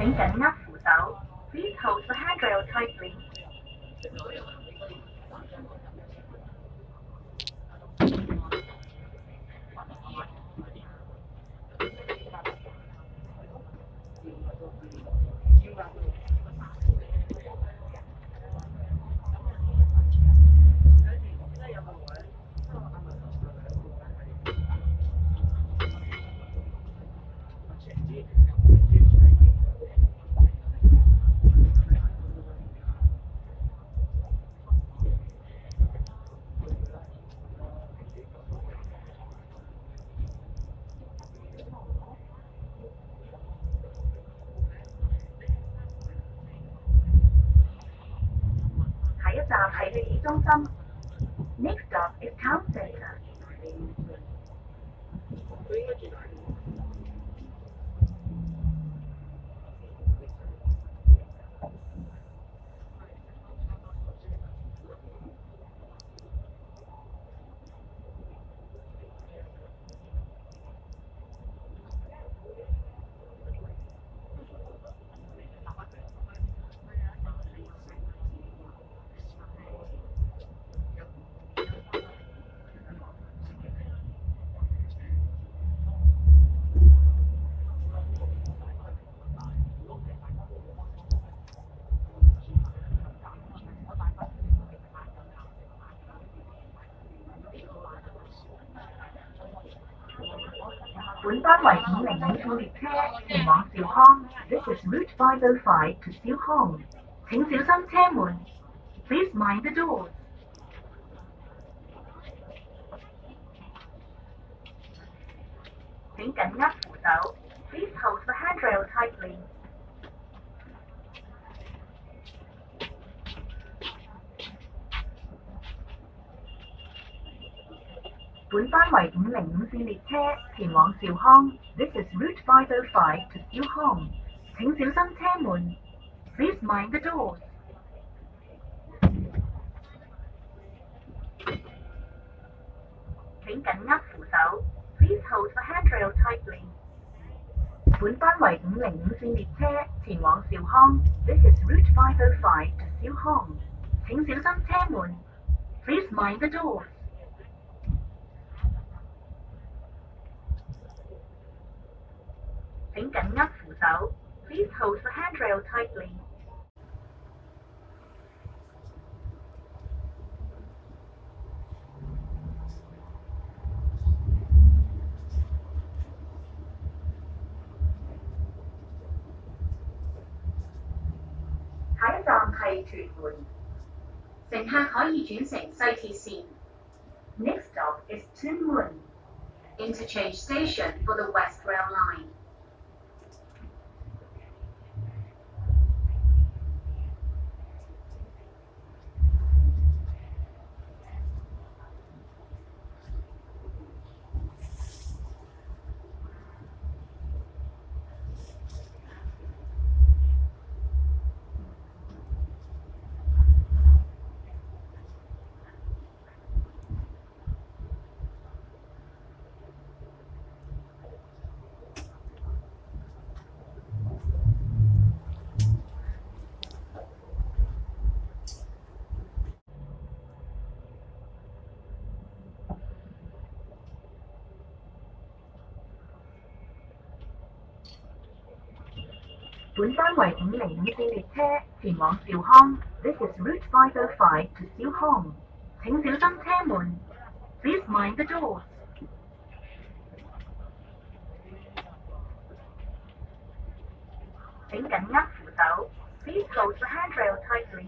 请紧握扶手。Please hold the handrail tightly. Next stop is Town Center. 本班为五零五号列车前往兆康。This is Route 505 to 兆康。请小心车门。Please mind the doors。请紧握扶手。Please hold the handrail tightly。 本班為五零五線列車前往兆康。This is Route 505 to 兆康。請小心車門。Please mind the doors。請緊握扶手。Please hold the handrail tightly。本班為五零五線列車前往兆康。This is Route 505 to 兆康。請小心車門。Please mind the doors。請緊握扶手，Please hold the handrail tightly. Next stop is Tuen Mun, interchange station for the West Rail Line. 本班为五零五四列车前往兆康。This is Route 505 to 兆康。请小心车门。Please mind the door。请紧握扶手。Please hold the handrail tightly。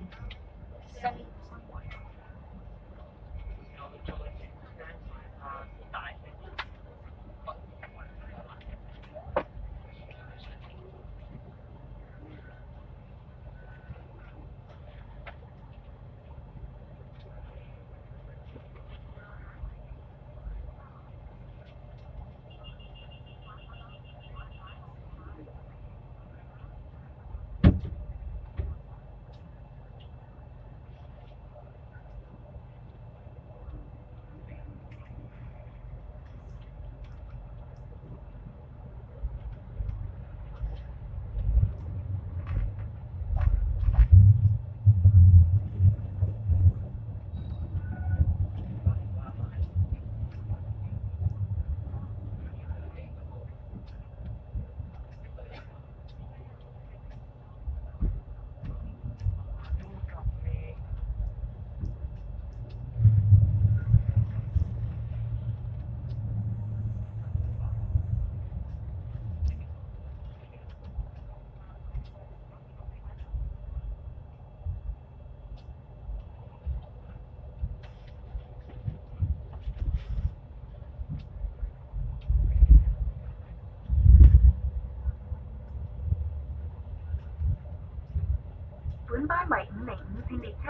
本班為五零五線列车，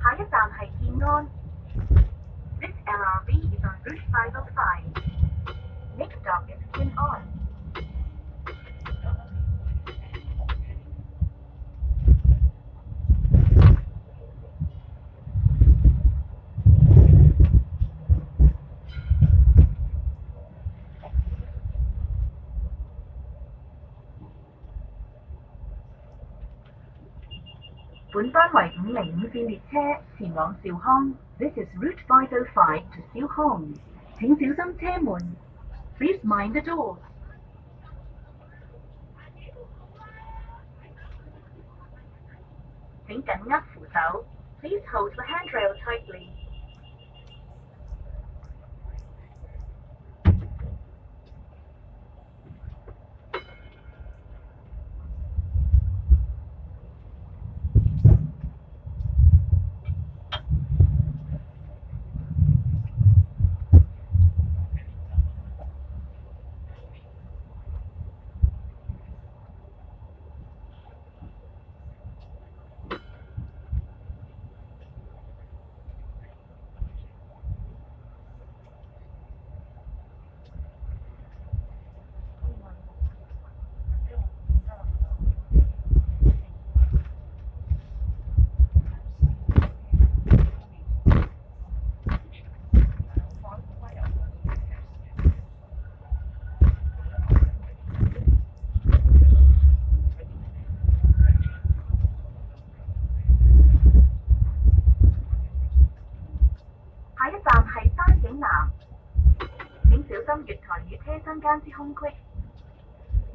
下一站係建安。This LRV is on Route 505. Next stop is Kin'an. 本班为五零五线列车前往兆康。This is Route 505 to 兆康。请小心车门。Please mind the doors. 请紧握扶手。Please hold the handrail tightly.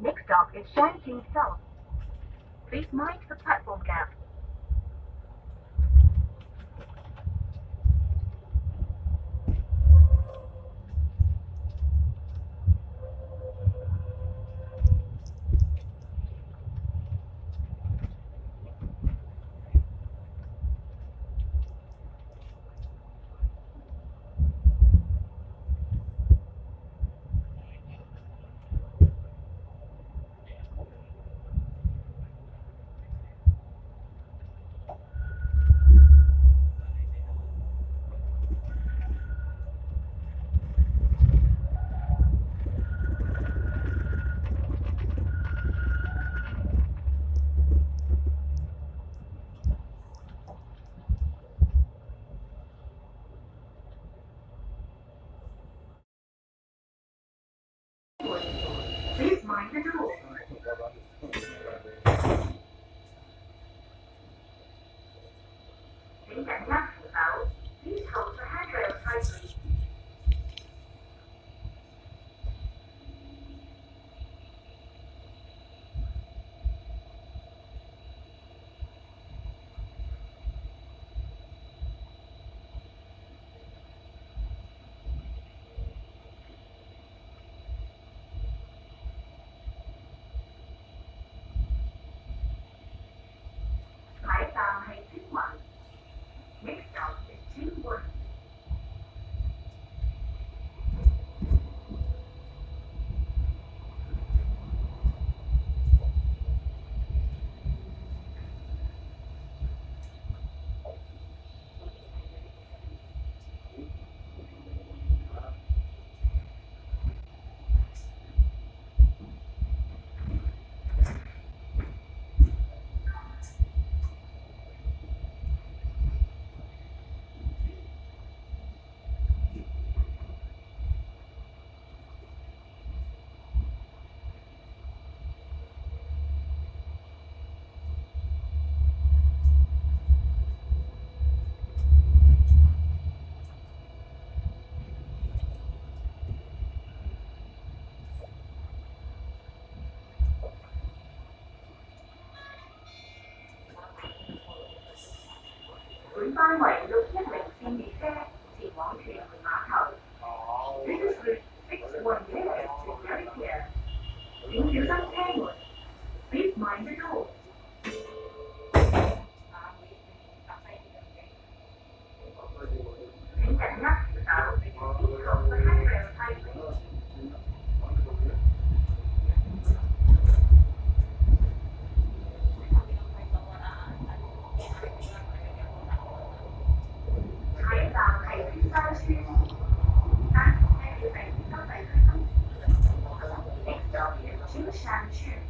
Next stop is Shan King South. Please mind the platform gap.，Next 单位请闪去。